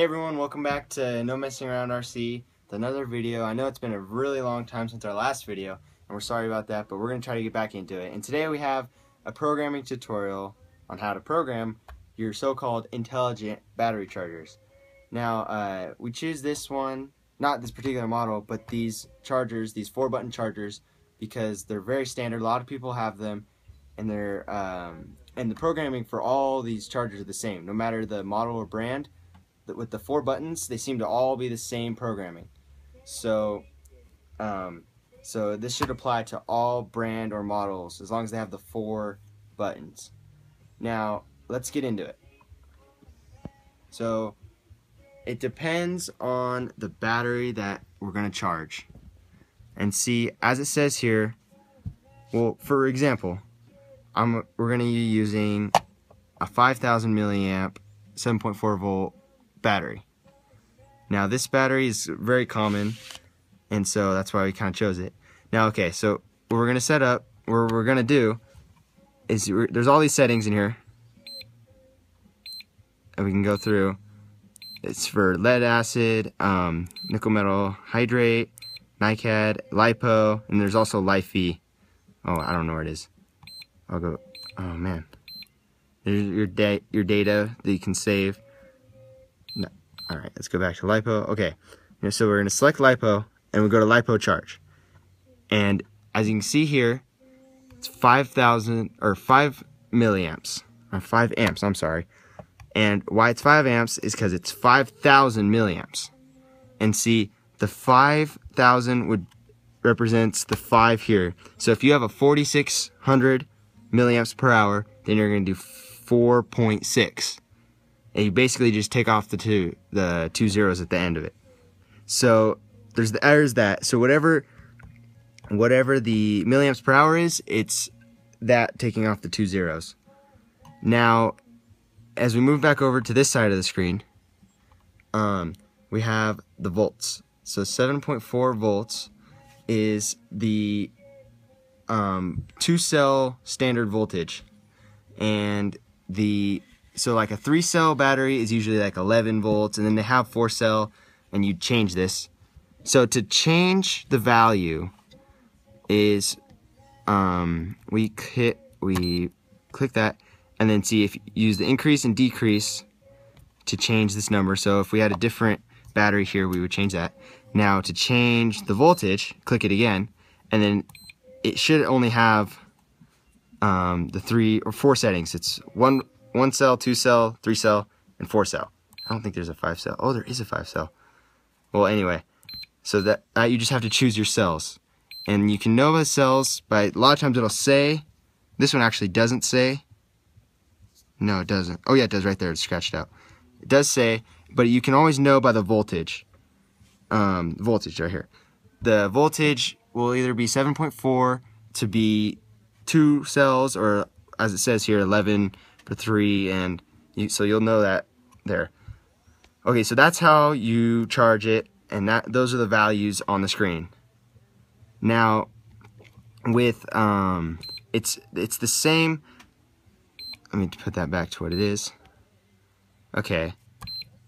Hey everyone, welcome back to No Messing Around RC with another video. I know it's been a really long time since our last video, and we're sorry about that, but we're going to try to get back into it. And today we have a programming tutorial on how to program your so-called intelligent battery chargers. Now, uh, we choose this one, not this particular model, but these chargers, these four-button chargers, because they're very standard. A lot of people have them, and they're um, and the programming for all these chargers are the same, no matter the model or brand with the four buttons, they seem to all be the same programming. So, um, so this should apply to all brand or models as long as they have the four buttons. Now, let's get into it. So, it depends on the battery that we're going to charge. And see, as it says here, well, for example, I'm, we're going to be using a 5000 milliamp 7.4 volt battery. Now this battery is very common and so that's why we kind of chose it. Now okay, so what we're to set up, what we're to do is there's all these settings in here and we can go through. It's for lead acid, um, nickel metal hydrate, NiCad, LiPo, and there's also LiFe. Oh, I don't know where it is. I'll go, oh man. There's your, da your data that you can save. All right, let's go back to LiPo. Okay, so we're gonna select LiPo and we go to LiPo charge. And as you can see here, it's 5,000 or 5 milliamps, or 5 amps, I'm sorry. And why it's 5 amps is because it's 5,000 milliamps. And see, the 5,000 would represents the 5 here. So if you have a 4600 milliamps per hour, then you're going to do 4.6 and you basically just take off the two the two zeros at the end of it. So there's the there's that. So whatever whatever the milliamps per hour is, it's that taking off the two zeros. Now, as we move back over to this side of the screen, um, we have the volts. So 7.4 volts is the um, two cell standard voltage, and the so like a three cell battery is usually like 11 volts and then they have four cell and you change this. So to change the value is um, we hit, we click that and then see if you use the increase and decrease to change this number. So if we had a different battery here, we would change that. Now to change the voltage, click it again, and then it should only have um, the three or four settings. It's one one cell, two cell, three cell, and four cell. I don't think there's a five cell. Oh, there is a five cell. Well, anyway, so that uh, you just have to choose your cells. And you can know the cells by, a lot of times it'll say, this one actually doesn't say. No, it doesn't. Oh yeah, it does right there, it's scratched out. It does say, but you can always know by the voltage. Um, voltage right here. The voltage will either be 7.4 to be two cells, or as it says here, 11 for three, and you, so you'll know that there. Okay, so that's how you charge it, and that those are the values on the screen. Now, with um, it's it's the same. Let me put that back to what it is. Okay,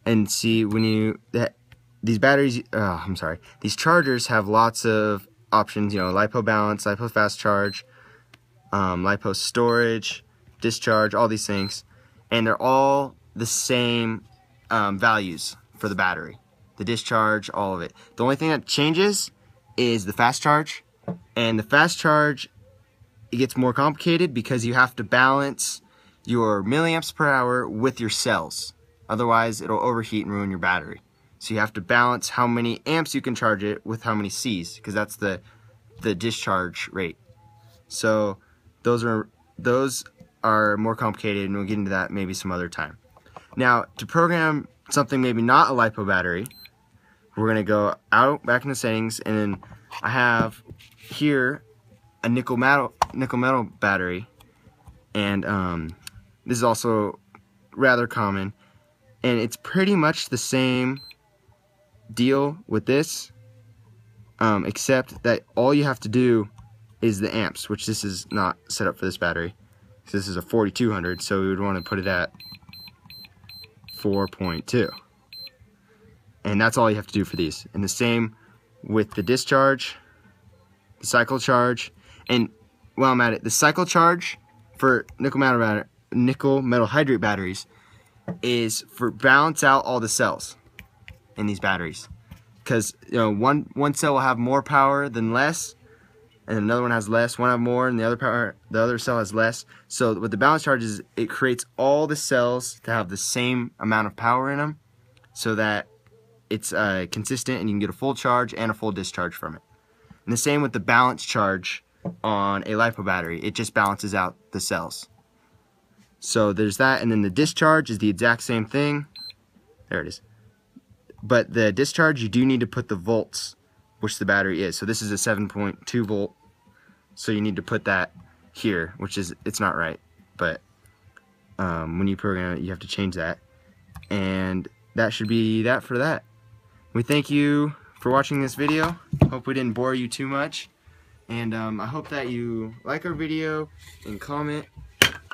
and see when you that these batteries. Oh, I'm sorry. These chargers have lots of options. You know, lipo balance, lipo fast charge, um, lipo storage discharge, all these things, and they're all the same um, values for the battery. The discharge, all of it. The only thing that changes is the fast charge, and the fast charge it gets more complicated because you have to balance your milliamps per hour with your cells. Otherwise, it'll overheat and ruin your battery. So you have to balance how many amps you can charge it with how many C's, because that's the the discharge rate. So those are those are more complicated, and we'll get into that maybe some other time. Now, to program something maybe not a LiPo battery, we're going to go out back into settings, and then I have here a nickel metal, nickel metal battery, and um, this is also rather common, and it's pretty much the same deal with this, um, except that all you have to do is the amps, which this is not set up for this battery. So this is a 4200, so we would want to put it at 4.2. And that's all you have to do for these. And the same with the discharge, the cycle charge, and while I'm at it, the cycle charge for nickel metal, batter, nickel metal hydrate batteries is for balance out all the cells in these batteries. Because you know one one cell will have more power than less, and another one has less. One have more, and the other power the other cell has less. So with the balance charge is it creates all the cells to have the same amount of power in them, so that it's uh, consistent and you can get a full charge and a full discharge from it. And the same with the balance charge on a LiPo battery. It just balances out the cells. So there's that, and then the discharge is the exact same thing. There it is. But the discharge, you do need to put the volts, which the battery is. So this is a 7.2 volt. So you need to put that here, which is, it's not right. But um, when you program it, you have to change that. And that should be that for that. We thank you for watching this video. Hope we didn't bore you too much. And um, I hope that you like our video and comment.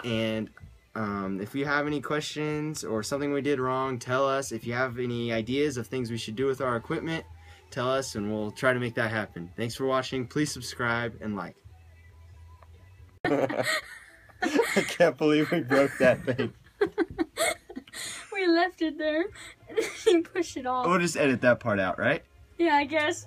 And um, if you have any questions or something we did wrong, tell us. If you have any ideas of things we should do with our equipment, tell us and we'll try to make that happen. Thanks for watching. Please subscribe and like. I can't believe we broke that thing. we left it there and then you push it off. We'll just edit that part out, right? Yeah, I guess.